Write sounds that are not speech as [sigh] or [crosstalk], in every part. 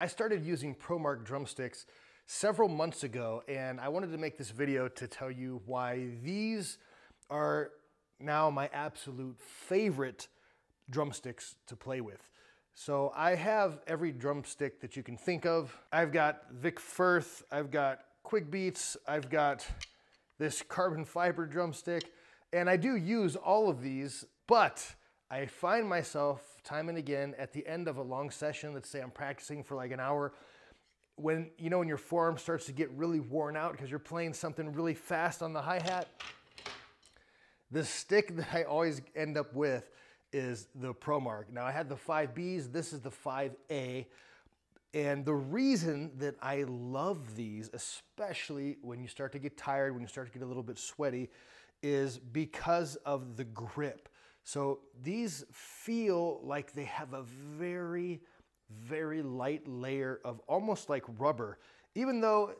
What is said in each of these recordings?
I started using ProMark drumsticks several months ago and I wanted to make this video to tell you why these are now my absolute favorite drumsticks to play with. So I have every drumstick that you can think of. I've got Vic Firth, I've got Quick Beats, I've got this carbon fiber drumstick, and I do use all of these, but I find myself time and again at the end of a long session, let's say I'm practicing for like an hour, when you know when your forearm starts to get really worn out because you're playing something really fast on the hi-hat, the stick [laughs] that I always end up with is the ProMark. Now I had the 5Bs, this is the 5A. And the reason that I love these, especially when you start to get tired, when you start to get a little bit sweaty, is because of the grip. So these feel like they have a very, very light layer of almost like rubber. Even though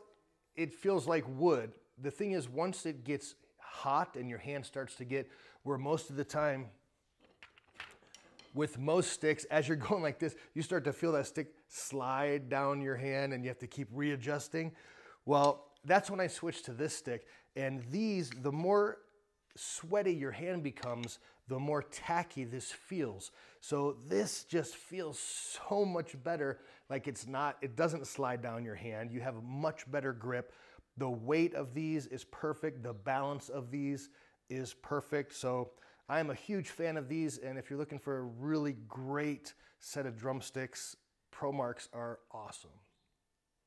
it feels like wood, the thing is once it gets hot and your hand starts to get where most of the time with most sticks, as you're [laughs] going like this, you start to feel that stick slide down your hand and you have to keep readjusting. Well, that's when I switched to this stick. And these, the more sweaty your hand becomes, the more tacky this feels. So this just feels so much better. Like it's not, it doesn't slide down your hand. You have a much better grip. The weight of these is perfect. The balance of these is perfect. So I am a huge fan of these. And if you're looking for a really great set of drumsticks, ProMarks are awesome.